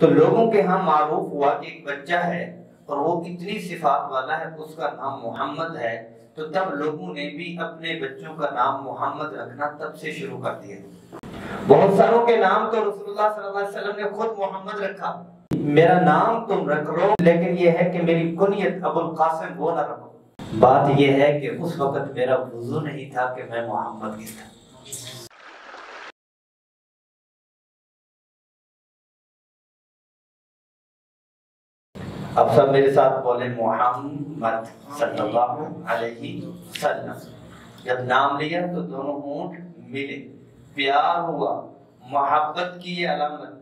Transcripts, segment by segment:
तो लोगों के यहाँ मारूफ हुआ कि एक बच्चा है और वो इतनी सिफात वाला है, उसका नाम मोहम्मद है। तो तब लोगों ने भी अपने बच्चों का नाम मोहम्मद रखना तब से शुरू कर दिया। बहुत सारों के नाम तो रसूलुल्लाह सल्लल्लाहु अलैहि वसल्लम ने खुद मोहम्मद रखा। मेरा नाम तुम रख लो, लेकिन ये है कि मेरी कुनियत अबुल कासिम वो ना रखो। बात ये है कि उस वक्त मेरा वज़ू नहीं था कि मैं मोहम्मद की था। अब सब मेरे साथ बोले मोहम्मद सल्लल्लाहु अलैहि वसल्लम जब नाम लिया तो दोनों ऊँट मिले। प्यार हुआ, मोहब्बत की ये अलामत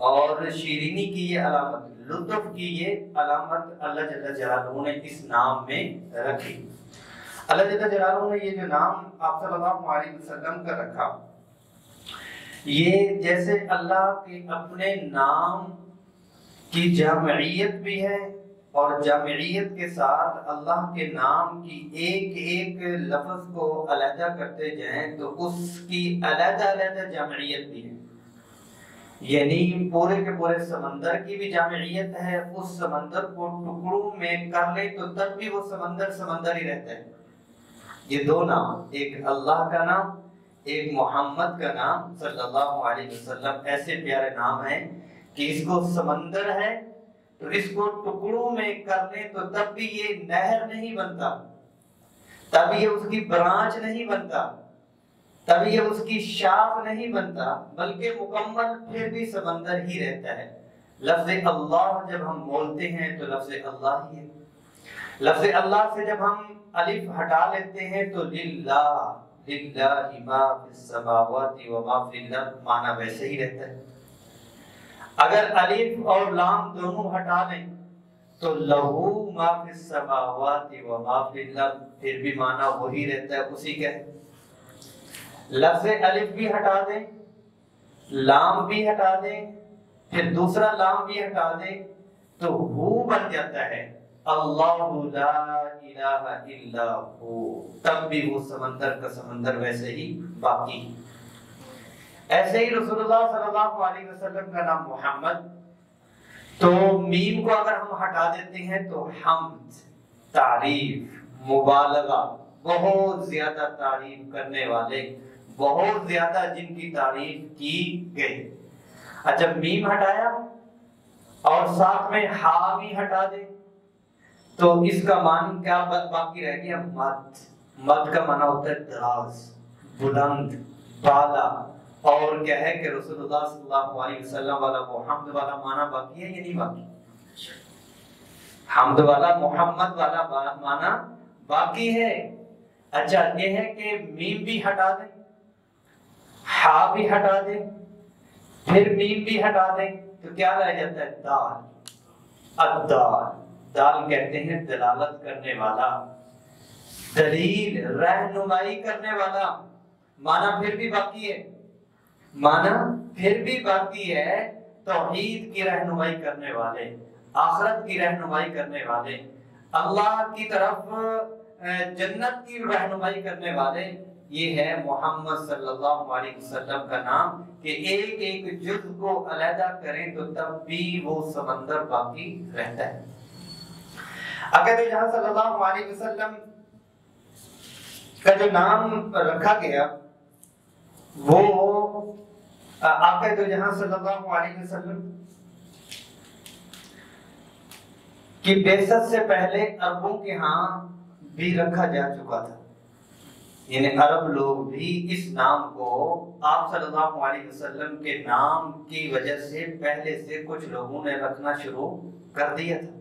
और शीरीनी की ये अलामत, लुत्फ की ये अलामत अल्लाह जल्ल जलालहू ने इस नाम में रखी। अल्लाह जल्ल जलालहू ने ये जो नाम आप सल्लल्लाहु अलैहि वसल्लम का रखा, ये जैसे अल्लाह के अपने नाम की जामियत भी है और जामियत के साथ अल्लाह के नाम की एक एक लफ्ज को अलहदा करते जाएँ तो उसकी अलहदा अलहदा जामियत भी है। यानी पूरे के पूरे समंदर की भी जामियत है, उस समंदर को टुकड़ों में कर ले तो तब भी वो समंदर समंदर ही रहता है। ये दो नाम, एक अल्लाह का नाम, एक मोहम्मद का नाम, सल्लल्लाहु अलैहि वसल्लम, ऐसे प्यारे नाम हैं कि इसको समंदर है तो इसको टुकड़ों में कर ले तो तब भी ये नहर नहीं बनता। तब ये उसकी ब्रांच नहीं बनता। तब ये उसकी शाख नहीं बनता, बल्कि मुकम्मल फिर भी समंदर ही रहता है। लफ्ज अल्लाह जब हम बोलते हैं तो लफ्ज अल्लाह ही है। लफ्ज अल्लाह से जब हम अलिफ हटा लेते हैं तो फिल अर्द, माना वैसे ही रहता है। अगर अलिफ और लाम दोनों हटा दें तो लहू मा फिस समावाति व मा फिर भी माना वही रहता है, उसी का। लफ्ज अलिफ भी हटा दें, लाम भी हटा दें, फिर दूसरा लाम भी हटा दें तो हु बन जाता है, अल्लाहु हु। तब भी वो समंदर का समंदर वैसे ही बाकी। ऐसे ही रसूलुल्लाह का नाम मोहम्मद। तो मीम को अगर हम हटा देते हैं तो हमद, तारीफ़, मुबालगा, बहुत ज़्यादा तारीफ़ करने वाले, बहुत ज़्यादा जिनकी तारीफ़ की गई। अच्छा मीम हटाया और साथ में हा भी हटा दे। तो इसका मान क्या बाकी रह गया? मत मत का माना होता है दराज, बुलंद, बाला। और क्या है कि रसूलुल्लाह सल्लल्लाहु अलैहि वसल्लम वाला वाला माना बाकी है या नहीं बाकी? हमद वाला, मोहम्मद वाला माना बाकी है। अच्छा ये है कि मीम भी हटा दें, हा भी हटा दें, फिर मीम भी हटा दें तो क्या रह जाता है? दाल। अदाल दाल कहते हैं दलालत करने वाला, दलील, रहनुमाई करने वाला, माना फिर भी बाकी है। माना फिर भी बाकी है, तौहीद की रहनुमाई करने वाले, आखरत की रहनुमाई करने वाले, अल्लाह की तरफ़ जन्नत की रहनुमाई करने वाले, ये है मोहम्मद सल्लल्लाहु अलैहि वसल्लम का नाम कि एक एक जुज को अलहदा करें तो तब भी वो समंदर बाकी रहता है। अगर जहाँ सल्लल्लाहु अलैहि वसल्लम का जो नाम रखा गया वो आका तो जहाँ सल्लल्लाहु अलैहि वसल्लम की बेसत से पहले अरबों के यहाँ भी रखा जा चुका था। यानी अरब लोग भी इस नाम को आप सल्लल्लाहु अलैहि वसल्लम के नाम की वजह से पहले से कुछ लोगों ने रखना शुरू कर दिया था।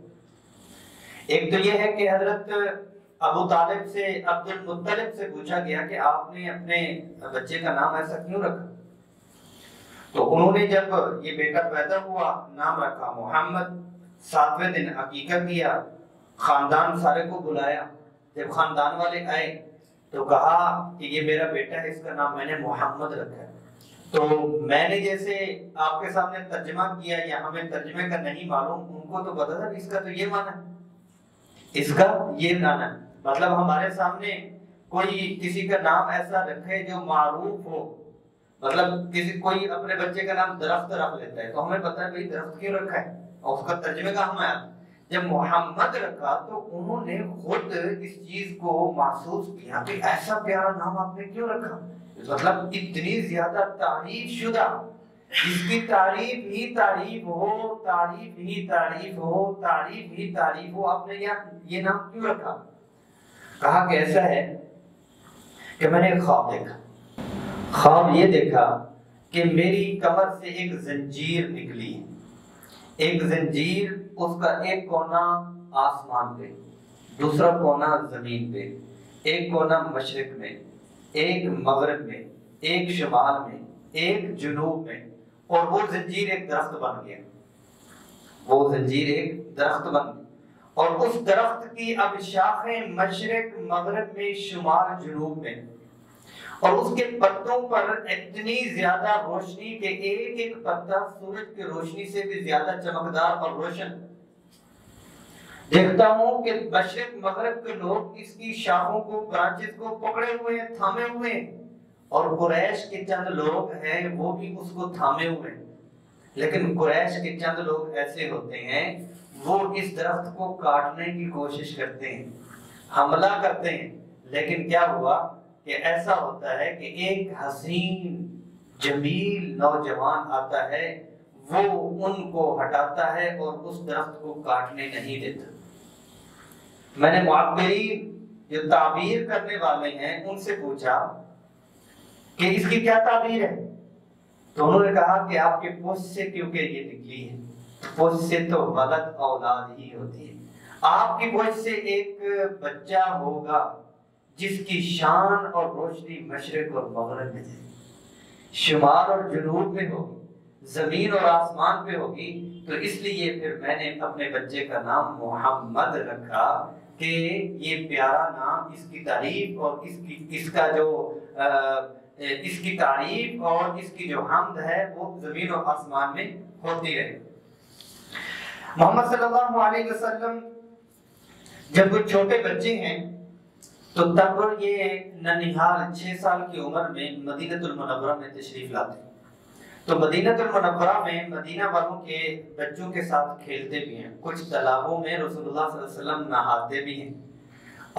एक तो यह है कि हज़रत अबू तालिब से, अब्दुल मुत्तलिब से पूछा गया कि आपने अपने बच्चे का नाम ऐसा क्यों रखा? तो उन्होंने जब ये बेटा पैदा हुआ, नाम रखा, मोहम्मद सातवें दिन हकीकत किया खानदान सारे को बुलाया। जब खानदान वाले आए तो कहा कि ये मेरा बेटा है, इसका नाम मैंने मोहम्मद रखा है। तो मैंने जैसे आपके सामने तर्जमा किया या हमें तर्जमे का नहीं मालूम, उनको तो पता था इसका तो ये माना इसका ये माना मतलब हमारे सामने कोई किसी का नाम ऐसा रखे जो मारूफ हो। मतलब किसी, कोई अपने बच्चे का नाम दरख्त रख लेता है। तो हमें पता है भाई दरख्त क्यों रखा है? और उसका तर्जमे का हमें आता जब मोहम्मद रखा तो उन्होंने खुद इस चीज़ को महसूस किया कि ऐसा प्यारा नाम आपने क्यों रखा? मतलब इतनी ज़्यादा तारीफ़ शुदा इसकी तारीफ़ ही तारीफ़ हो, तारीफ़ ही तारीफ़ हो, तारीफ़ ही तारीफ़ हो, आपने यहाँ ये नाम क्यों रखा? कहा कि ऐसा है कि मैंने एक ख्वाब देखा। ख्वाब ये देखा कि मेरी कमर से एक जंजीर निकली। एक जंजीर, उसका एक कोना आसमान पे, दूसरा कोना ज़मीन पे, एक कोना मशरक में, एक मगरब में, एक शुमाल में, एक जुनूब में और वो जंजीर एक दरख्त बन गया। वो जंजीर एक दरख्त बन गई और उस दरख्त की अब शाखें मशरक, मगरब में, शुमाल जुनूब में। और उसके पत्तों पर इतनी ज़्यादा रोशनी के, एक एक पत्ता सूरज की रोशनी से भी ज़्यादा चमकदार और रोशन। देखता हूँ कि मशरक, मगरब के लोग इसकी शाखों को, ब्रांचेस को पकड़े हुए थामे हुए हैं। और कुरैश के चंद लोग हैं वो भी उसको थामे हुए लेकिन कुरैश के चंद लोग ऐसे होते हैं, वो इस दरख्त को काटने की कोशिश करते हैं, हमला करते हैं। लेकिन क्या हुआ कि ऐसा होता है कि एक हसीन जमील नौजवान आता है, वो उनको हटाता है और उस दरख्त को काटने नहीं देता। मैंने जो ताबीर करने वाले हैं, उनसे पूछा कि इसकी क्या ताबीर है? तो उन्होंने कहा कि आपके पोस्ट से क्योंकि ये निकली है। पोस्ट से तो गलत औलाद ही होती है। आपकी पोस्ट से एक बच्चा होगा जिसकी शान और रोशनी मशरक और मगरब में है। शुमार और जुनूब में होगी ज़मीन और आसमान पे होगी। तो इसलिए फिर मैंने अपने बच्चे का नाम मोहम्मद रखा कि ये प्यारा नाम इसकी तारीफ़ और इसकी इसका जो आ, इसकी तारीफ़ और इसकी जो हमद है, वो ज़मीन और आसमान में होती रहे। मोहम्मद सल्लल्लाहु अलैहि वसल्लम जब वो छोटे बच्चे हैं तो तब ये ननिहाल छह साल की उम्र में मदीनतुल मुनव्वरा में तशरीफ़ लाते तो मदीनतुल मुनव्वरा में मदीना वालों के बच्चों के साथ खेलते भी हैं। कुछ तालाबों में रसूलुल्लाह सल्लल्लाहु अलैहि वसल्लम नहाते भी हैं।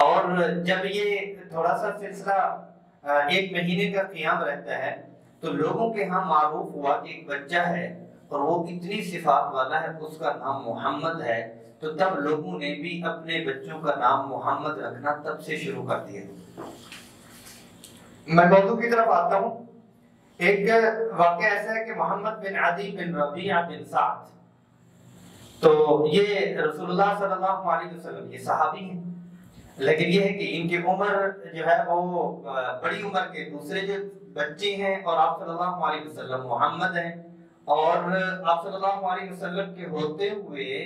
और जब ये थोड़ा सा सिलसिला एक महीने का क्याम रहता है तो लोगों के यहाँ मारूफ हुआ कि एक बच्चा है और वो इतनी सिफात वाला है, उसका नाम मोहम्मद है। तो तब लोगों ने भी अपने बच्चों का नाम मोहम्मद रखना तब से शुरू कर दिया। मैं मौजू की तरफ़ आता हूँ। एक वाक्य ऐसा है कि मोहम्मद बिन आदि बिन रबिया बिन साद। तो ये रसूलुल्लाह सल्लल्लाहु अलैहि वसल्लम, ये सहाबी हैं। लेकिन ये है कि इनकी उम्र जो है वो बड़ी उम्र के दूसरे जो बच्चे हैं और आप सल्लल्लाहु अलैहि वसल्लम मोहम्मद हैं। और आप सल्लल्लाहु अलैहि वसल्लम के होते हुए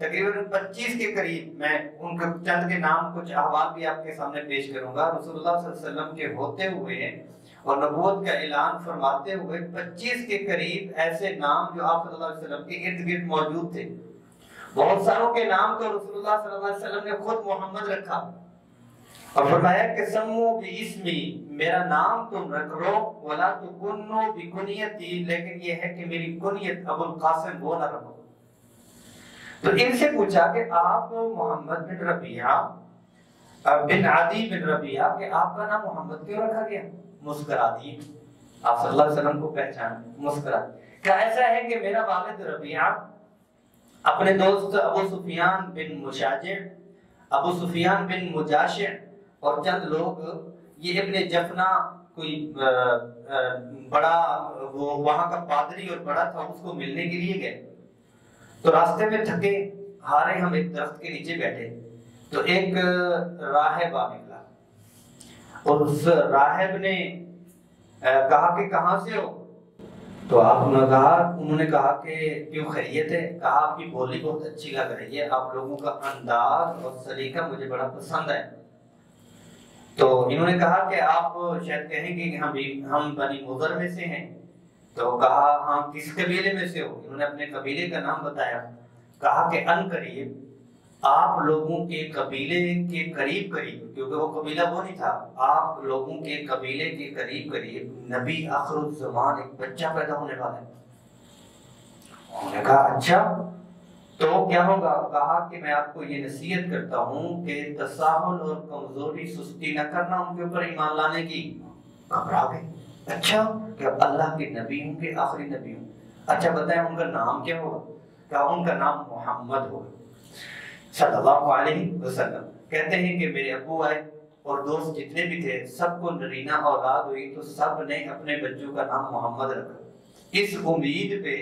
तकरीबन 25 के करीब मैं उनके चंद के नाम कुछ अहवाल भी आपके सामने पेश करूँगा। रसूलुल्लाह वसल्लम के होते हुए और नबूवत का ऐलान फरमाते हुए 25 के करीब ऐसे नाम जो आप सल्लल्लाहु अलैहि वसल्लम के इर्द गिर्द मौजूद थे। बहुत सारों के नाम तो रसूलुल्लाह सल्लल्लाहु अलैहि वसल्लम ने खुद मोहम्मद रखा। और फरमाया कि भी इसमी, मेरा नाम तुम रख लो, वला तो कुन्नो भी कुनियती लेकिन ये है कि मेरी कुनियत अबुल कासिम, वो ना रखो। तो इनसे पूछा कि आप मोहम्मद बिन रबिया बिन आदि बिन रबिया, कि आपका नाम मोहम्मद क्यों रखा गया? मुस्कुरा दिए आप सल्लल्लाहु अलैहि वसल्लम को पहचान मुस्कुरा क्या ऐसा है कि मेरा वालिद रबिया अपने दोस्त अबू सुफियान बिन मुशाजिर अबू सुफियान बिन मुजाशिर और चंद लोग ये अपने जफना कोई आ, आ, बड़ा वो वहाँ का पादरी और बड़ा था उसको मिलने के लिए गए। तो रास्ते में थके हारे हम एक दरख्त के नीचे बैठे। तो एक राहबा निकला। और उस राहब ने कहा कि कहाँ से हो? तो आपने कहा, उन्होंने कहा कि क्यों खैरियत है कहा, आपकी बोली बहुत अच्छी लग रही है। आप लोगों का अंदाज और सलीका मुझे बड़ा पसंद है। तो इन्होंने कहा कि आप शायद कहेंगे कि हम हम बनी मुजर में से हैं। तो कहा हाँ किस कबीले में से हो? इन्होंने अपने कबीले का नाम बताया। कहा कि अन करीब आप लोगों के कबीले के करीब करीब, क्योंकि वो कबीला वो नहीं था, आप लोगों के कबीले के करीब करीब नबी आखिर एक बच्चा पैदा होने वाला है। उन्होंने कहा अच्छा तो क्या होगा? कहा कि मैं आपको ये नसीहत करता हूँ कि तसाहुल और कमज़ोरी, सुस्ती न करना उनके ऊपर ईमान लाने की। घबरा गए। अच्छा क्या अल्लाह के नबी हूँ कि आखिरी नबी हूँ अच्छा बताएँ, उनका नाम क्या होगा? क्या, उनका नाम मोहम्मद होगा। सल्लल्लाहु अलैहि वसल्लम। कहते हैं कि मेरे अबू आए और दोस्त जितने भी थे, सबको नरीना औलाद हुई तो सबने अपने बच्चों का नाम मोहम्मद रखा इस उम्मीद पे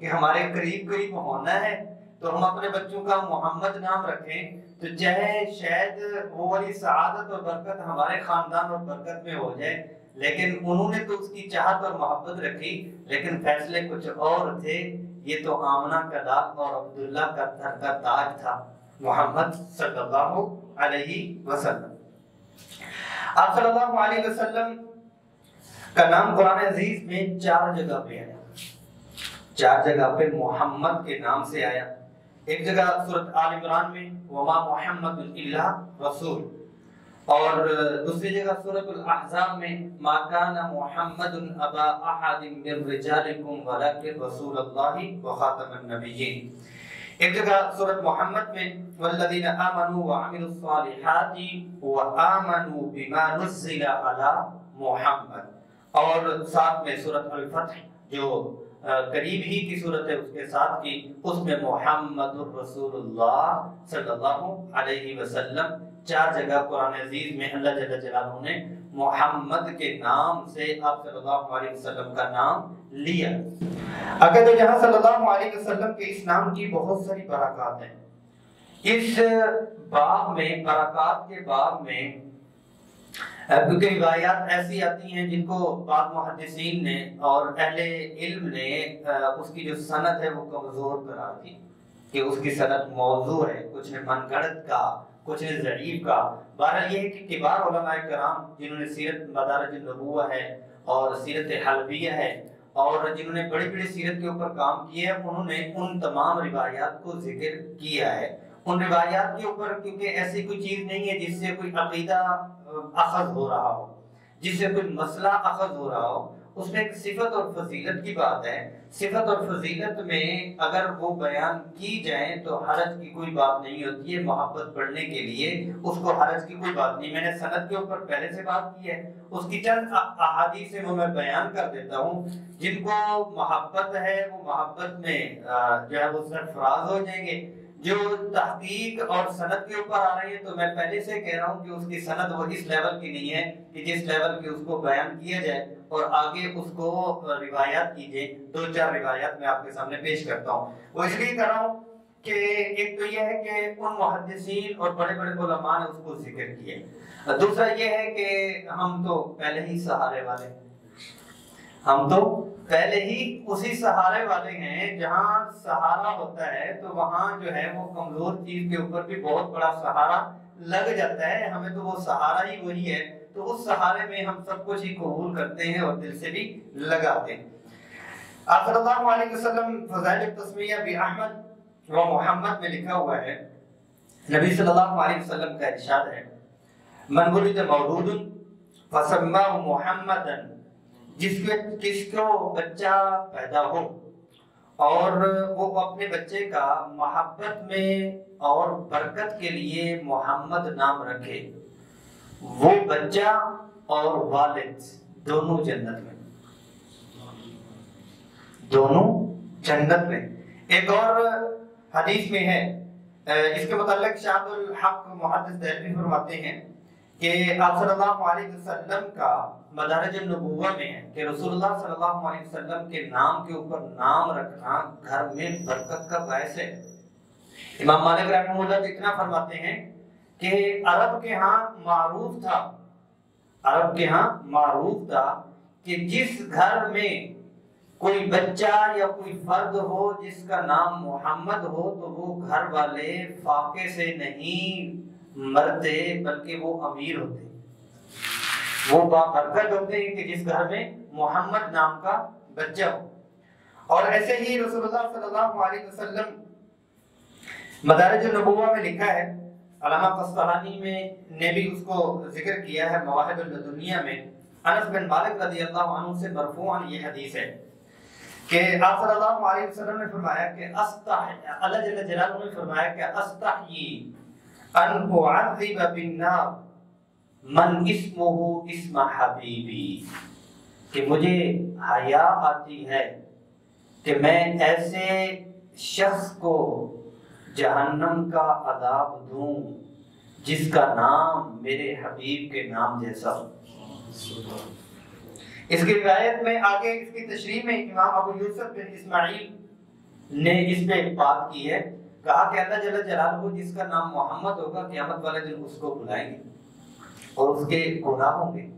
कि हमारे करीब करीब होना है तो हम अपने बच्चों का मोहम्मद नाम रखें तो चाहे शायद वो वाली सआदत और बरकत हमारे खानदान और बरकत में हो जाए, लेकिन उन्होंने तो उसकी चाहत और मोहब्बत रखी, लेकिन फैसले कुछ और थे। ये तो आमना का दाग और अब्दुल्ला का का ताज था। मोहम्मद सल्लल्लाहु अलैहि वसल्लम आप सल्लल्लाहु अलैहि वसल्लम का नाम कुरान अज़ीज़ में चार जगह पे आया चार जगह पे मोहम्मद के नाम से आया। एक जगह सूरत आल इमरान में, वमा मोहम्मद रसूल। और दूसरी जगह सूरत अहजाब में माकान मोहम्मद अबा अहद मिन रिजालिकुम वलाकिन रसूलुल्लाह व खातमन नबिय्यीन एक जगह सूरत मोहम्मद में, वल्लदीन आमनु व अमिलुस सालिहाति व आमनु बिमा नुज़िला अला मोहम्मद। और साथ में सूरत अल फतह, जो करीब ही की सूरत है उसके साथ की, उसमें मोहम्मद रसूलुल्लाह सल्लल्लाहु अलैहि वसल्लम, चार जगह कुरान अज़ीज़ में अल्लाह जल्ल जलालहू ने मोहम्मद के नाम से आप सल्लल्लाहु अलैहि वसल्लम का नाम लिया। अगर तो जहाँ सल्लल्लाहु अलैहि वसल्लम के इस नाम की बहुत सारी बरकत हैं। इस बाब में, बरकत के बाब में क्योंकि रिवायात ऐसी आती हैं जिनको बाद मुहद्दिसीन ने और अहले इल्म ने उसकी जो सनद है वो कमज़ोर करार दी। कि उसकी सनद मौजू है, कुछ ने मनगढ़ंत का कुछ ने ज़रीफ का। बहरहाल ये है कि किबार कराम जिन्होंने सीरत मदारज नबूवा है और सीरत हलबिया है, और जिन्होंने बड़ी बड़ी सीरत के ऊपर काम किया है, उन्होंने उन तमाम रिवायात को ज़िक्र किया है। उन रिवायात के ऊपर क्योंकि ऐसी कोई चीज़ नहीं है जिससे कोई अकीदा अखज हो रहा हो, जिससे कोई मसला अखज हो रहा हो। उसमें एक सिफत और फजीलत की बात है सिफत और फजीलत में अगर वो बयान की जाए तो हरज की कोई बात नहीं होती है, मोहब्बत बढ़ने के लिए उसको हरज की कोई बात नहीं। मैंने सनत के ऊपर पहले से बात की है। उसकी चंद अहादी से वो मैं बयान कर देता हूँ। जिनको मोहब्बत है, वो मोहब्बत में जो है वो सरफराज हो जाएँगे। जो तहकीक और सनद के ऊपर आ रही है तो मैं पहले से कह रहा हूँ कि उसकी सनद वो इस लेवल की नहीं है कि जिस लेवल की उसको बयान किया जाए और आगे उसको रिवायात कीजिए दो चार रिवायात मैं आपके सामने पेश करता हूँ। वो इसलिए कर रहा हूँ कि एक तो यह है कि उन मुहदसिन और बड़े बड़े उलमा ने उसको ज़िक्र किया। दूसरा यह है कि हम तो पहले ही सहारे वाले हम तो पहले ही उसी सहारे वाले हैं, जहाँ सहारा होता है तो वहाँ जो है वो कमज़ोर चीज़ के ऊपर भी बहुत बड़ा सहारा लग जाता है। हमें तो वो सहारा ही वही है तो उस सहारे में हम सब कुछ ही कबूल करते हैं और दिल से भी लगाते हैं। मोहम्मद में लिखा हुआ है, नबी सल्लल्लाहु अलैहि वसल्लम का इरशाद है, मन जिसके किसको बच्चा पैदा हो और वो अपने बच्चे का मोहब्बत में और बरकत के लिए मोहम्मद नाम रखे। वो बच्चा और वालिद दोनों जन्नत में। दोनों जन्नत में। एक और हदीस में है इसके मतलब शाहुल हक मुहद्दिस फरमाते हैं कि आप सल्लल्लाहु अलैहि वसल्लम का मदारज नबूवा में कि रसूलुल्लाह सल्लल्लाहु अलैहि वसल्लम के नाम के ऊपर नाम रखना घर में बरकत का बायस है। इमाम मालिक रहमतुल्लाह इतना फरमाते हैं कि अरब के यहाँ मारूफ था। अरब के यहाँ मारूफ था कि जिस घर में कोई बच्चा या कोई फर्द हो, जिसका नाम मोहम्मद हो तो वो घर वाले फाके से नहीं मरते बल्कि वो अमीर होते। वो बरकत होते हैं कि जिस घर में मोहम्मद नाम का बच्चा हो। और ऐसे ही रसूलुल्लाह सल्लल्लाहु अलैहि वसल्लम मदारज नबुवा में लिखा है, अलामा कस्तलानी में ने भी उसको ज़िक्र किया है मवाहिब दुनिया में। अनस बिन मालिक रज़ी अल्लाह अन्हु से मरफूअन ये हदीस है कि आप सल्लल्लाहु अलैहि वसल्लम ने फरमाया कि अस्ताह अल्लाह जल्ल जलालहु ने फरमाया कि अस्ताही अन उअज़िब बिन नार मन इस्मुहु इस्म हबीबी कि मुझे हया आती है कि मैं ऐसे शख्स को जहन्नम का अदाब दूँ, जिसका नाम मेरे हबीब के नाम जैसा हो। इसकी रिवायत में आगे इसकी तशरीह में इमाम अबू यूसुफ बिन इस्माइल ने इस पे बात की है। कहा कि अल्लाह जल्ल जलालहू जिसका नाम मोहम्मद होगा, क़यामत वाले दिन उसको बुलाएँगे और उसके गुनाह होंगे।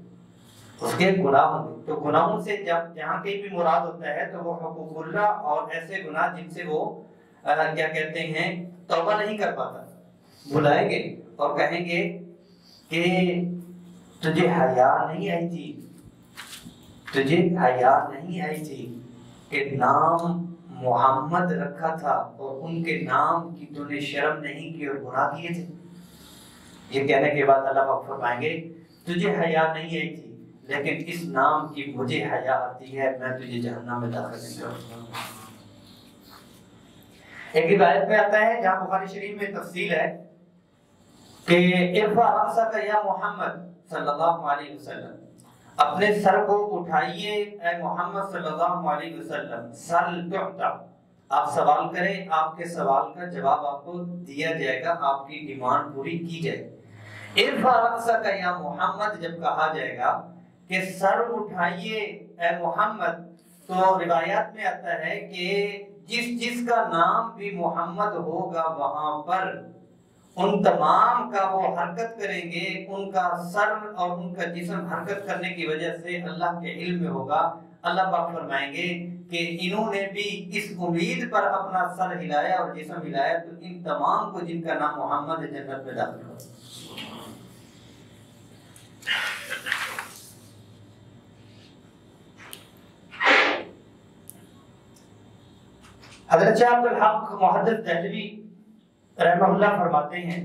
उसके गुनाह होंगे। तो गुनाहों से जब जहाँ कहीं भी मुराद होता है तो वो हकूकुल्ला और ऐसे गुनाह जिनसे वो क्या कहते हैं, तौबा नहीं कर पाता। बुलाएँगे और कहेंगे कि तुझे हया नहीं आई थी। तुझे हया नहीं आई थी कि नाम मोहम्मद रखा था और उनके नाम की तूने शर्म नहीं की और गुनाह किए थे। ये कहने के बाद अल्लाह पाक फरमाएँगे, तुझे हया नहीं आई थी, लेकिन इस नाम की मुझे हया आती है, मैं तुझे जहन्नम में दाखिल नहीं करूँगा। एक रिवायत में आता है, जहाँ बुखारी शरीफ में तफसील है कि इरफा रासा का या मोहम्मद सल्लल्लाहु अलैहि वसल्लम अपने सर को उठाइए मोहम्मद सल्लल्लाहु अलैहि वसल्लम। सल तुअता आप सवाल करें, आपके सवाल का जवाब आपको दिया जाएगा, आपकी डिमांड पूरी की जाएगी। इरफा का या मोहम्मद जब कहा जाएगा कि सर उठाइए मोहम्मद तो रिवायत में आता है कि जिस जिसका नाम भी मोहम्मद होगा वहाँ पर उन तमाम का वो हरकत करेंगे, उनका सर और उनका जिसम हरकत करने की वजह से अल्लाह के इल्म में होगा। अल्लाह पाक फरमाएँगे कि इन्होंने भी इस उम्मीद पर अपना सर हिलाया और जिसम हिलाया तो इन तमाम को जिनका नाम मोहम्मद है जन्नत में दाखिल हो हज़रत अब्दुल हक मुहद्दिस दहलवी रहमहुल्लाह फरमाते हैं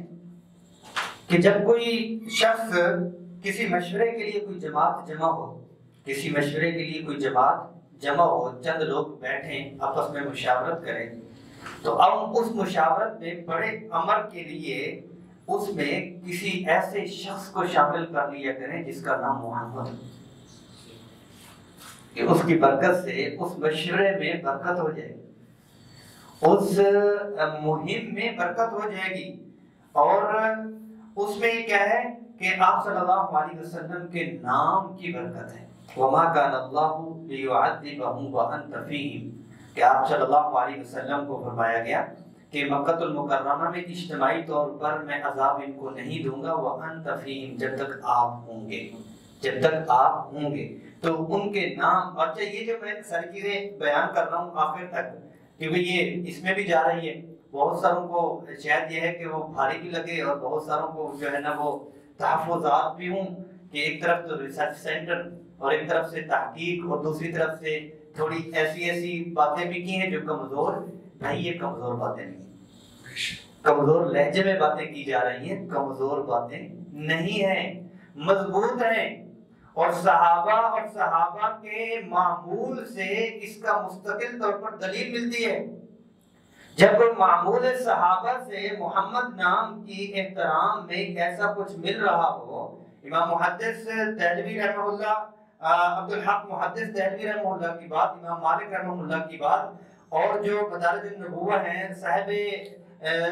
कि जब कोई शख्स किसी मशवरे के लिए कोई जमात जमा हो, किसी मशवरे के लिए कोई जमात जमा हो, चंद लोग बैठे, आपस में मुशावरत करें तो अब उस मुशावरत में बड़े अमर के लिए उसमें किसी ऐसे शख्स को शामिल कर लिया करें जिसका नाम मोहम्मद कि उसकी बरकत से उस मशवरे में बरकत हो जाएगी उस मुहिम में बरकत हो जाएगी। और, उसमें क्या है कि आप सल्लल्लाहु अलैहि वसल्लम के नाम की बरकत है। वमा अल्लाहु व अंत फीहिम। कि आप सल्लल्लाहु अलैहि वसल्लम को फरमाया गया कि मुकर्रमा में तौर पर मैं अजाब इनको नहीं दूँगा जब तक आप होंगे। जब तक आप होंगे। तो उनके नाम, और ये जो मैं सारी बयान कर रहा हूँ आखिर तक क्योंकि ये इसमें भी जा रही है। बहुत सारों को शायद ये है कि वो भारी भी लगे और बहुत सारों को जो है ना वो तहफात भी हूँ कि एक तरफ़ तो रिसर्च सेंटर और एक तरफ़ से तहकीक और दूसरी तरफ़ से थोड़ी ऐसी ऐसी बातें भी की हैं जो कमज़ोर नहीं ये कमज़ोर बातें नहीं कमज़ोर लहजे में बातें की जा रही हैं, कमज़ोर बातें नहीं है। मज़बूत हैं। और सहाबा और सहाबा के मामूल से इसका मुस्तकिल तौर पर दलील मिलती है। जब कोई मामूल सहाबा से मोहम्मद नाम की एहतराम में ऐसा कुछ मिल रहा हो, इमाम मुहद्दिस दहलवी रहमहुल्लाह अब्दुल हक मुहद्दिस दहलवी रहमहुल्लाह की बात, इमाम मालिक रहमहुल्लाह की बात, और जो मदारज नबुवा हैं, साहब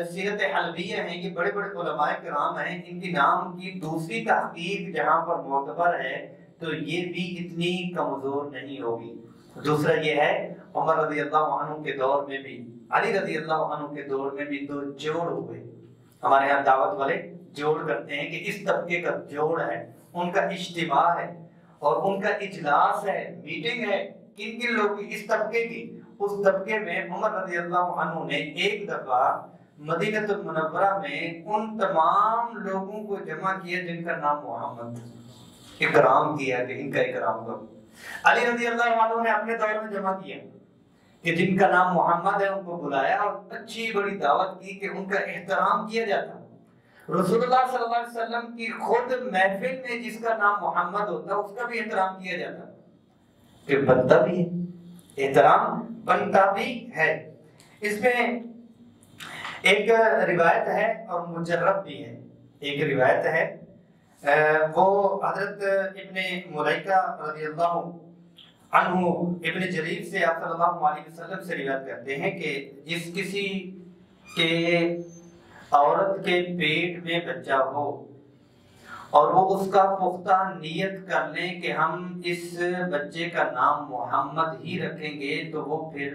सीरत हलविया हैं, ये बड़े बड़े कराम हैं, इनकी नाम की दूसरी तहकीक जहाँ पर मोतबर है तो ये भी इतनी कमज़ोर नहीं होगी। दूसरा ये है, उमर रज़ी अल्लाह के दौर में भी, अली रज़ी अल्लाह के दौर में भी दो जोड़ हुए। हमारे यहाँ दावत वाले जोड़ करते हैं कि इस तबके का जोड़ है, उनका इज्तिमा है और उनका इजलास है, मीटिंग है किन किन लोग की, इस तबके की। उस तबके में उमर रज़ी अल्लाह ने एक दफ़ा मदीनत मुनव्वरा में उन तमाम लोगों को जमा किया जिनका नाम मोहम्मद इकराम किया कि इनका इकराम करो। अली रज़ी अल्लाह ने अपने दौर में जमा किया कि जिनका नाम मोहम्मद है, उनको बुलाया और अच्छी बड़ी दावत की कि उनका एहतराम किया जाता रसूलुल्लाह सल्लल्लाहु अलैहि वसल्लम की खुद महफिल में जिसका नाम मोहम्मद होता उसका भी एहतराम किया जाता कि बनता भी है, एहतराम बनता भी है। इसमें एक रिवायत है और मुजर्रब भी है। एक रिवायत है वो हज़रत इब्ने मुलाइका रज़ी अल्लाह अनहु इब्ने जरीर से आप सल्लल्लाहु अलैहि वसल्लम से रिवायत करते हैं कि जिस किसी के औरत के पेट में बच्चा हो और वो उसका पुख्ता नियत कर ले कि हम इस बच्चे का नाम मोहम्मद ही रखेंगे तो वो फिर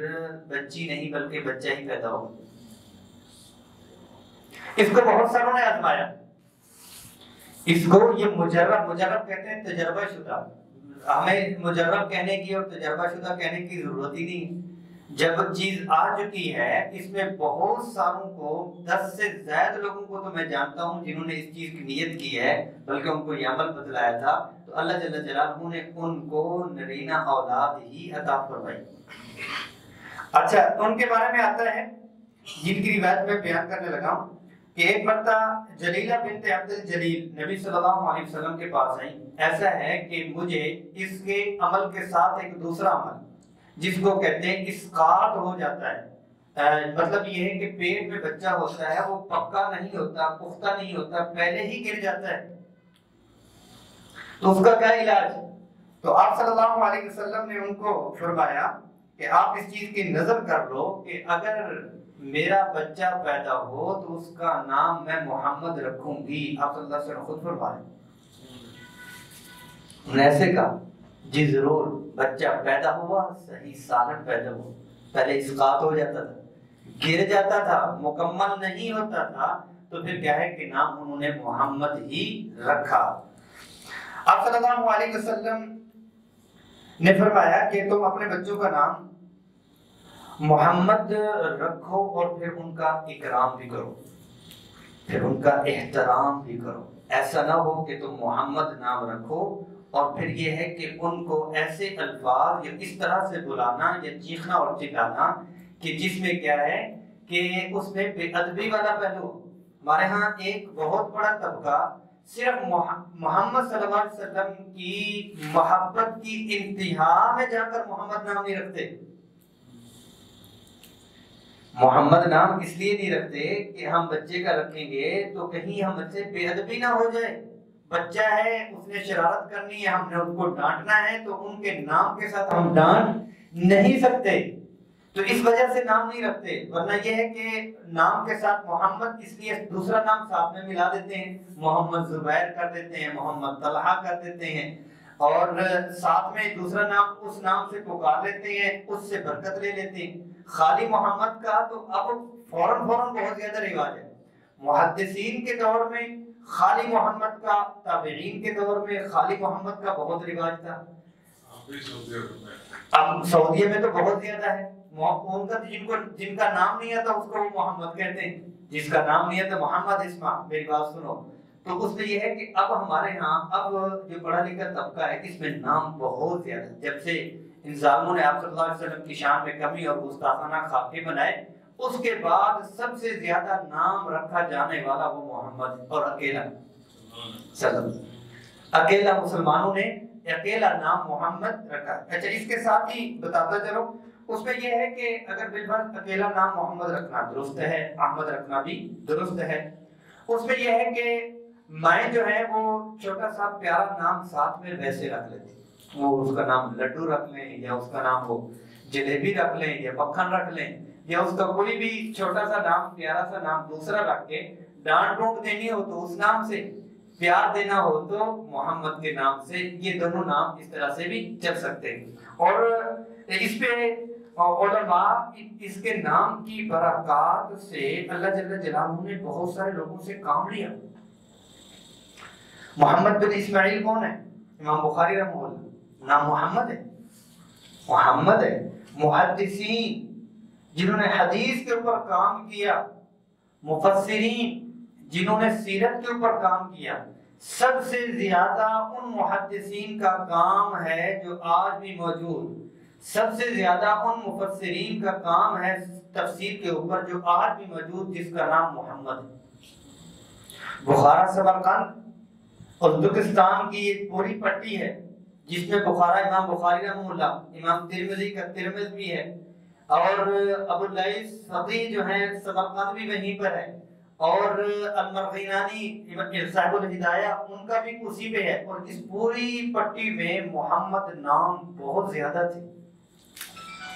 बच्ची नहीं, बल्कि बच्चा ही पैदा हो इसको बहुत सारों ने आजमाया। इसको ये मुजर्रब मुजर्रब कहते हैं तजर्बा शुदा। हमें मुजर्रब कहने की और तजर्बा शुदा कहने की ज़रूरत ही नहीं। जब चीज़ आ चुकी है, इसमें बहुत सारों को, दस से ज़्यादा लोगों को तो मैं जानता हूँ जिन्होंने इस चीज़ की नियत की है, बल्कि उनको ये अमल बतलाया था तो अल्लाह जल्ल जलालहू ने उनको नरीना औलाद ही अता फरमाई। अच्छा उनके बारे में आता है, जिनकी रिवायत में बयान करने लगा कि एक मरता जलीला बिनत अब्दुल जलील नबी सल्लल्लाहु अलैहि वसल्लम के पास आई। ऐसा है कि मुझे इसके अमल के साथ एक दूसरा अमल, जिसको कहते हैं इसकात हो जाता है। मतलब ये है कि पेट में बच्चा होता है, वो पक्का नहीं होता, पुख्ता नहीं होता, पहले ही गिर जाता है। तो उसका क्या इलाज? तो आप सल्लल्लाहु अलैहि वसल्लम ने उनको फरमाया कि आप इस चीज़ की नज़र कर लो कि अगर मेरा बच्चा पैदा हो तो उसका नाम मैं मोहम्मद रखूँगी। आप सल्लल्लाहु अलैहि खुद फरमाए। ऐसे कहा, जी ज़रूर, बच्चा पैदा हुआ, सही सालन पैदा हुआ। पहले इसकात हो जाता था, गिर जाता था, मुकम्मल नहीं होता था तो फिर क्या है कि नाम उन्होंने मोहम्मद ही रखा। आप सल्लल्लाहु अलैहि वसल्लम ने फरमाया कि तुम अपने बच्चों का नाम मोहम्मद रखो और फिर उनका इकराम भी करो। फिर उनका एहतराम भी करो। ऐसा ना हो कि तुम मोहम्मद नाम रखो और फिर यह है कि उनको ऐसे अल्फाज या इस तरह से बुलाना या चीखना और चिल्लाना कि जिसमें क्या है कि उसमें बेअदबी वाला पहलू। हमारे यहाँ एक बहुत बड़ा तबका सिर्फ़ मोहम्मद सल्लल्लाहु अलैहि वसल्लम की मोहब्बत की इंतहा में जाकर मोहम्मद नाम नहीं रखते। मोहम्मद नाम इसलिए नहीं रखते कि हम बच्चे का रखेंगे तो कहीं हम बच्चे बेअदबी ना हो जाए। बच्चा है, उसने शरारत करनी है, हमने उसको डांटना है तो उनके नाम के साथ हम डांट नहीं सकते। तो इस वजह से नाम नहीं रखते। वरना यह है कि नाम के साथ मोहम्मद, इसलिए दूसरा नाम साथ में मिला देते हैं। मोहम्मद जुबैर कर देते हैं, मोहम्मद तलहा कर देते हैं। और साथ में दूसरा नाम, उस नाम से पुकार लेते हैं, उससे बरकत ले लेते हैं। खाली मोहम्मद का तो अब फ़ौरन फ़ौरन बहुत ज़्यादा रिवाज है। मुहदसिन के दौर में खाली मोहम्मद का ताबीन के दौर में खाली मोहम्मद का बहुत रिवाज था। अब सऊदीया में तो बहुत ज़्यादा है। उनका जिनको जिनका नाम नहीं आता उसको वो मोहम्मद कहते हैं। जिसका नाम नहीं आता मोहम्मद इस्मा मेरी बात सुनो। तो उसमें यह है कि अब हमारे यहाँ अब जो पढ़ा लिखा तबका है इसमें नाम बहुत ज़्यादा जब से इन जालमों ने आप की शान में कमी और गुस्ताखाना खाके बनाए। उसके बाद सबसे ज़्यादा नाम रखा जाने वाला वो मोहम्मद और अकेला। अकेला मुसलमानों ने अकेला नाम मोहम्मद रखा। अच्छा इसके साथ ही बताता चलो, उसमें यह है कि अगर बिलफर अकेला नाम मोहम्मद रखना दुरुस्त है, अहमद रखना भी दुरुस्त है। उसमें यह है कि माए जो है, वो छोटा सा प्यारा नाम साथ में वैसे रख लेती वो उसका नाम लड्डू रख लें या उसका नाम वो जलेबी रख लें या मक्खन रख लें या उसका कोई भी छोटा सा नाम, प्यारा सा नाम दूसरा रख के डांट डोंट देनी हो तो उस नाम से, प्यार देना हो तो मोहम्मद के नाम से, ये दोनों नाम इस तरह से भी चल सकते हैं। और इस पे इसके नाम की बरकत से अल्लाह जल्ल जलालहू ने बहुत सारे लोगों से काम लिया। मोहम्मद बिन इस्माइल कौन है? इमाम बुखारी रहमहुल्लाह। नाम मोहम्मद है। मोहम्मद है। मुहद्दिसीन, जिन्होंने हदीस के ऊपर काम किया। मुफसरीन जिन्होंने सीरत के ऊपर काम किया। सबसे ज़्यादा उन मुहदसिन का काम है जो आज भी मौजूद। सबसे ज़्यादा उन मुफसरीन का काम है तफसीर के ऊपर जो आज भी मौजूद, जिसका नाम मोहम्मद बुखारा समरकंद उज्बेकिस्तान की एक पूरी पट्टी है। जिसमें बुखारा, इमाम बुखारी रहमुल्ला इमाम तिरमिजी का, तिरमिज भी है। और अबू लईस जो है समरकंद भी वहीं पर है। और अलमरगीनानी साहिबुल हिदाया, उनका भी उसी पे है। और इस पूरी पट्टी में मोहम्मद नाम बहुत ज़्यादा थे।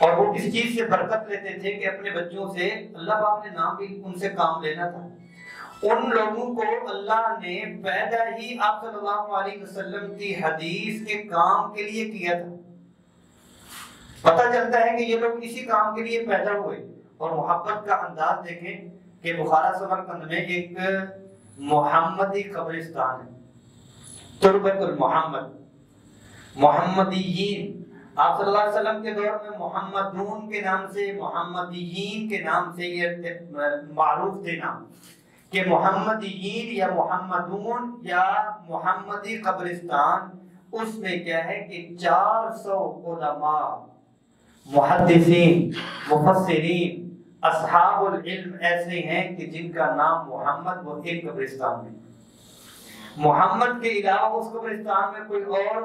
और वो इस चीज़ से बरकत लेते थे कि अपने बच्चों से, अल्लाह पाक ने नाम भी उनसे काम लेना था। उन लोगों को अल्लाह ने पैदा ही आप सल्लल्लाहु अलैहि वसल्लम की हदीस के काम के लिए किया था। पता चलता है कि ये लोग इसी काम के लिए पैदा हुए। और मोहब्बत का अंदाज देखें कि बुखारा समरकंद में एक मोहम्मदी कब्रिस्तान है। तुरबतुल मोहम्मद। मोहम्मदीन आप सल्लल्लाहु अलैहि वसल्लम के दौर में मोहम्मदून के नाम से मोहम्मदीन के नाम से ये मारूफ थे नाम। कि मोहम्मदीन या मोहम्मदून या मोहम्मदी कब्रिस्तान, उसमें क्या है कि 400 उलमा, मुहद्दिसीन, मुफस्सिरीन, असहाबुल इल्म ऐसे हैं कि जिनका नाम मोहम्मद वो एक कब्रिस्तान में। मोहम्मद के अलावा उस कब्रिस्तान में कोई और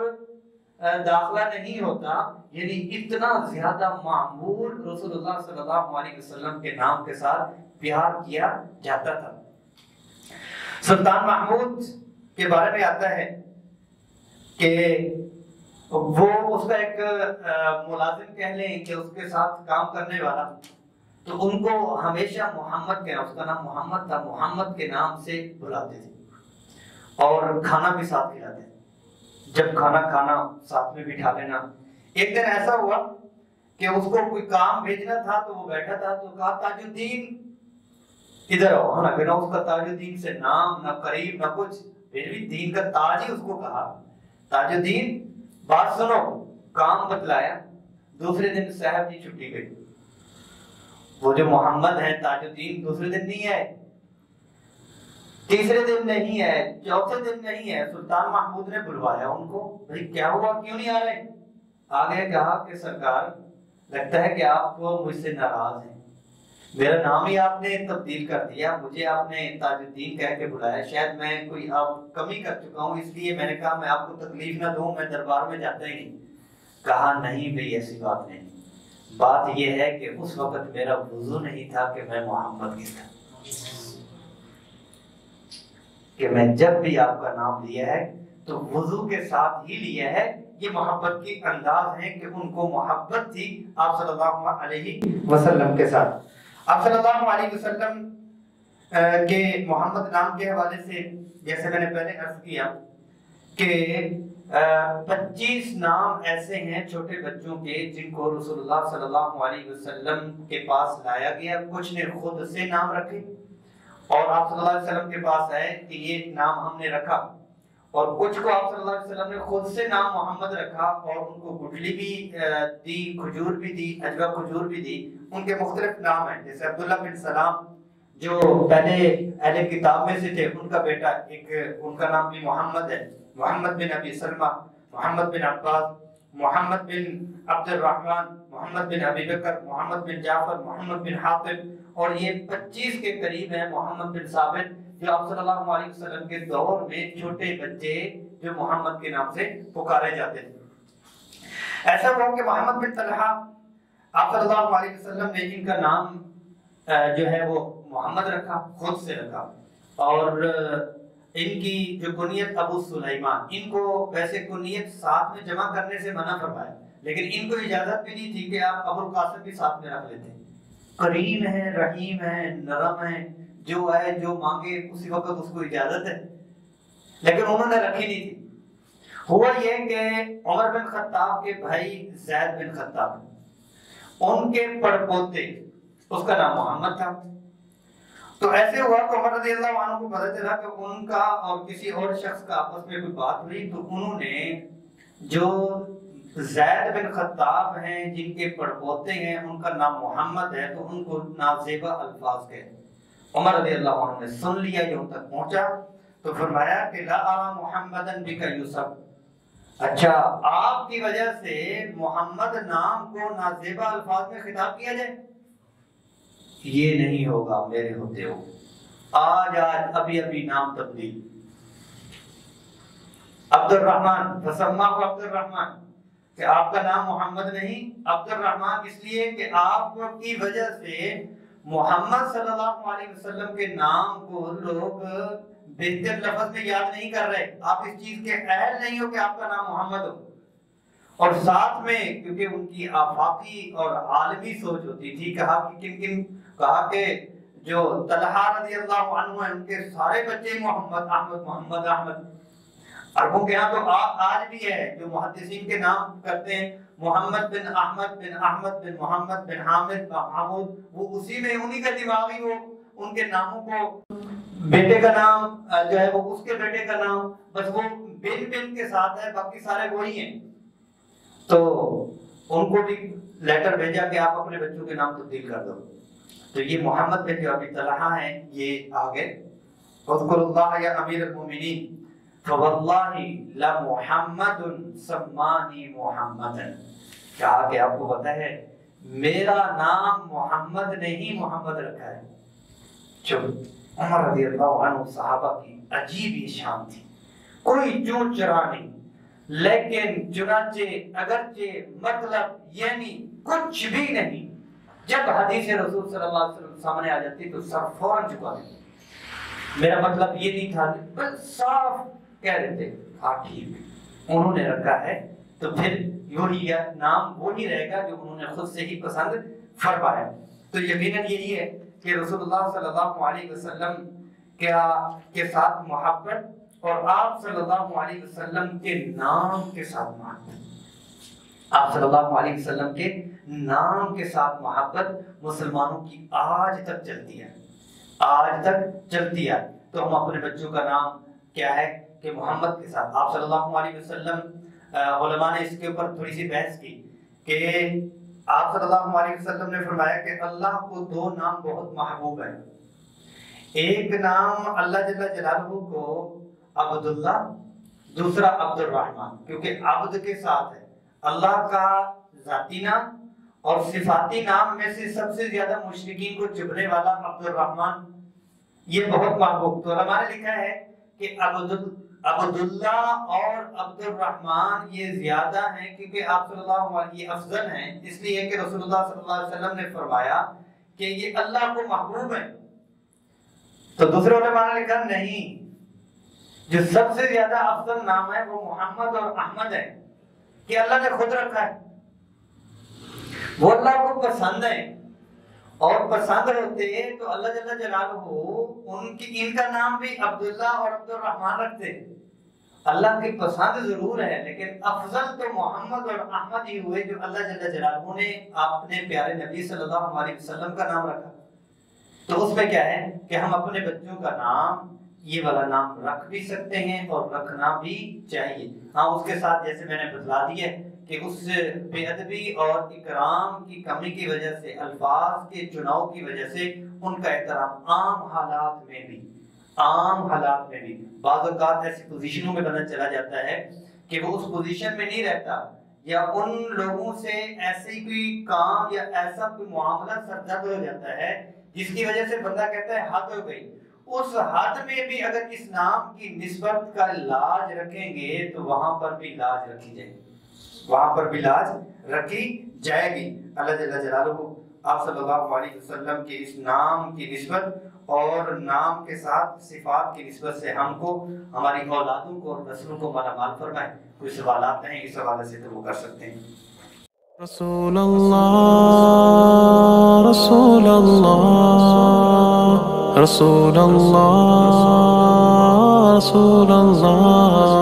दाखला नहीं होता, यानी इतना ज़्यादा मामूल रसूलुल्लाह सल्लल्लाहु अलैहि वसल्लम के नाम के साथ प्यार किया जाता था। सुल्तान महमूद के बारे में आता है कि वो उसका एक मुलाजिम कह लें कि उसके साथ काम करने वाला तो उनको हमेशा मोहम्मद के, उसका नाम मोहम्मद था, मोहम्मद के नाम से बुलाते थे और खाना भी साथ खिलाते थे। जब खाना खाना, साथ में बिठा लेना। एक दिन ऐसा हुआ कि उसको कोई काम भेजना था तो वो बैठा था तो कहा, ताजुद्दीन इधर आओ ना बिना उसका ताजुद्दीन से नाम ना करीब, ना कुछ, फिर भी दीन का ताज ही उसको कहा। ताजुद्दीन, बात सुनो, काम बतलाया, दूसरे दिन साहब की छुट्टी गई। वो जो मोहम्मद है, ताजुद्दीन, दूसरे दिन नहीं आए। तीसरे दिन नहीं है चौथे दिन नहीं है सुल्तान महमूद ने बुलवाया उनको। भाई क्या हुआ? क्यों नहीं आ रहे? आगे कहा कि सरकार, लगता है कि आप मुझसे नाराज़ हैं। मेरा नाम ही आपने तब्दील कर दिया, मुझे आपने ताजुद्दीन कह के बुलाया। शायद मैं कोई आप कमी कर चुका हूँ, इसलिए मैंने कहा, मैं आपको तकलीफ़ ना दूँ, मैं दरबार में जाता ही। नहीं कहा, नहीं भाई, ऐसी बात नहीं। बात यह है कि उस वक्त मेरा वज़ू नहीं था कि मैं मोहम्मद की था। कि मैं जब भी आपका नाम लिया है तो वज़ू के साथ ही लिया है। ये मोहब्बत की अंदाज है कि उनको मोहब्बत थी आप सल्लल्लाहु अलैहि वसल्लम के साथ। आप सल्लल्लाहु अलैहि वसल्लम के मोहम्मद नाम के हवाले से जैसे मैंने पहले अर्ज़ किया कि पच्चीस नाम ऐसे हैं छोटे बच्चों के जिनको रसूलुल्लाह सल्लल्लाहु अलैहि वसल्लम के पास लाया गया। कुछ ने खुद से नाम रखे और आप सल्लल्लाहु अलैहि वसल्लम के पास आए कि ये नाम हमने रखा। और कुछ को आप सल्लल्लाहु अलैहि वसल्लम ने खुद से नाम मोहम्मद रखा और उनको गुठली भी दी, खजूर भी दी, अजवा खजूर भी दी। उनके मुख्तलिफ़ नाम हैं, जैसे अब्दुल्ला बिन सलाम, जो पहले अहले किताब में से थे, उनका बेटा एक, उनका नाम भी मोहम्मद है। मोहम्मद बिन अबी सलमा, मोहम्मद बिन अब्बास, मोहम्मद बिन अब्दुल रहमान मोहम्मद बिन अबी बकर, मोहम्मद बिन जाफ़र, मोहम्मद बिन हातिब और ये 25 के करीब हैं, मोहम्मद बिन साबित। जो आप सल्लल्लाहु अलैहि वसल्लम के दौर में छोटे बच्चे जो मोहम्मद के नाम से पुकारे जाते थे। ऐसा हुआ कि मोहम्मद बिन तलहा, आप सल्लल्लाहु अलैहि वसल्लम ने इनका नाम जो है वो मोहम्मद रखा, खुद से रखा। और इनकी जो कुनियत अबू सुलाइमान इनको वैसे कुनियत साथ में जमा करने से मना फरमाया, लेकिन इनको इजाज़त भी नहीं थी कि आप अबुल कासिम भी साथ में रख लेते। करीम है, रहीम है, नरम है जो है, जो मांगे, उसी वक्त उसको इजाज़त है। लेकिन उन्होंने रखी नहीं थी। हुआ यह कि उमर बिन खत्ताब के भाई जैद बिन खत्ताब, उनके पड़पोते, उसका नाम मोहम्मद था। तो ऐसे हुआ तो उमर रज़ी अल्लाह को पता चला कि उनका और किसी और शख्स का आपस में कोई बात हुई तो उन्होंने जो जैद बिन खत्ताब हैं, जिनके पड़पोते हैं, उनका नाम मोहम्मद है तो उनको नाजेबा अल्फाज कहे। उमर रज़ी अल्लाह ने सुन लिया ये तक पहुँचा तो फरमाया कि ला मुहम्मदन बिका यूसुफ। अच्छा आपकी वजह से मोहम्मद नाम को नाजेबा अल्फाज में खिताब किया जाए? ये नहीं होगा, मेरे होते हो। आज आज, अभी अभी नाम तब्दील। अब्दुल रहमान फसम्मा को अब्दुल रहमान कि आपका नाम मोहम्मद नहीं अब्दुल रहमान इसलिए कि आपकी वजह से मोहम्मद सल्लल्लाहु अलैहि वसल्लम के नाम को लोग बेहतर लफ्ज में याद नहीं कर रहे। आप इस चीज़ के अहल नहीं हो कि आपका नाम मोहम्मद हो। और साथ में क्योंकि उनकी आफाकी और आलमी सोच होती थी कहा कि किन किन कहा कि जो तलहा रज़ी अल्लाह है उनके सारे बच्चे मोहम्मद अहमद मोहम्मद अहमद। अरबों के यहाँ तो आ, आज भी है जो मुहद्दिसीन के नाम करते हैं मोहम्मद बिन अहमद बिन अहमद बिन मोहम्मद बिन हामिद महमूद, वो उसी में उन्हीं का दिमागी वो, उनके नामों को। बेटे का नाम जो है वो उसके बेटे का नाम, बस वो बिन बिन के साथ है, बाकी सारे वही हैं। तो उनको भी लेटर भेजा कि आप अपने बच्चों के नाम तब्दील कर दो। तो ये मोहम्मद बिन जो अभी तलहा है, ये आगे। या अमीर अलमुमिनीन क्या कि आपको पता है, मेरा नाम मोहम्मद ने ही मोहम्मद रखा है। चुप उमर रज़ी अल्लाह सहाबा की अजीब ही शान थी। कोई चूं चरा नहीं, लेकिन चुनाचे अगरचे मतलब यानी कुछ भी नहीं। जब हदीस रसूल सल्लल्लाहु अलैहि वसल्लम सामने आ जाती तो सर फ़ौरन झुका देते। मेरा मतलब ये नहीं था बस साफ़ कह देते हाँ ठीक उन्होंने रखा है तो फिर वही नाम वो ही रहेगा जो उन्होंने खुद से ही पसंद फरमाया। तो यकीनन यही है कि रसूलुल्लाह सल्लल्लाहु अलैहि वसल्लम क्या के साथ मोहब्बत और आप सल्लल्लाहु अलैहि वसल्लम के नाम के साथ मोहब्बत। आप सल्लल्लाहु अलैहि वसल्लम के नाम के साथ मोहब्बत मुसलमानों की आज तक चलती है। आज तक चलती है। तो हम अपने बच्चों का नाम क्या है? कि मोहम्मद के साथ। आप सल्लल्लाहु अलैहि वसल्लम उलमा ने इसके ऊपर थोड़ी सी बहस की कि आप सल्लल्लाहु अलैहि वसल्लम ने फरमाया कि अल्लाह को दो नाम बहुत महबूब है। एक नाम अल्लाह जल्ला जलालहू को अब्दुल्ला, दूसरा अब्दुल रहमान क्योंकि अब्द के साथ है। अल्लाह का जाती नाम और सिफाती नाम में से सबसे ज़्यादा मुशरकिन को चुभने वाला अब्दुल रहमान ये बहुत महबूब। तो हमारे लिखा है कि अब्दुल अब्दुल्ला और अब्दुल रहमान ये ज़्यादा हैं क्योंकि आप सल्लल्लाहु अलैहि अफजल हैं। इसलिए कि रसूलुल्लाह सल्लल्लाहु अलैहि वसल्लम ने फरमाया कि ये अल्लाह को महबूब है। तो दूसरे उलमा ने लिखा, नहीं, जो सबसे ज़्यादा अफजल नाम है वो मोहम्मद और अहमद है। कि अल्लाह ने खुद रखा है। वो अल्लाह को पसंद है। और पसंद होते तो अल्लाह जल्ला जलालहू उनकी, इनका नाम भी अब्दुल्ला और अब्दुल रहमान रखते अल्लाह की पसंद ज़रूर है, लेकिन अफजल तो मोहम्मद और अहमद ही हुए जो अल्लाह जल्ला जलालहू ने अपने प्यारे नबी सल्लल्लाहु अलैहि वसल्लम का नाम रखा। तो उसमें क्या है कि हम अपने बच्चों का नाम, ये वाला नाम रख भी सकते हैं और रखना भी चाहिए। हाँ उसके साथ जैसे मैंने बतला दिया कि उस, बेअदबी और इकराम की कमी की वजह से, अल्फाज के चुनाव की वजह से उनका एहतराम आम हालात में भी, आम हालात में भी। बाज़ ऐसी पोजीशनों में बना चला जाता है कि वो उस पोजीशन में नहीं रहता, या उन लोगों से ऐसे कोई काम या ऐसा कोई मामला सरदर्द हो जाता है, जिसकी वजह से बंदा कहता है, हद हो गई। उस हद में भी अगर इस नाम की निस्बत का लाज रखेंगे तो वहाँ पर भी लाज रखी जाएगी। वहाँ पर भी लाज रखी जाएगी। अल्लाह जल्ला आप सल्लल्लाहु अलैहि वसल्लम के इस नाम की निस्बत और नाम के साथ सिफात की निस्बत से हमको, हमारी औलादों को और नस्लों को माला माल फरमाए। कोई सवाल नहीं इस हवाले से तो वो कर सकते हैं। रसूल अल्लाह रसूल अल्लाह रसूल अल्लाह रसूल अल्लाह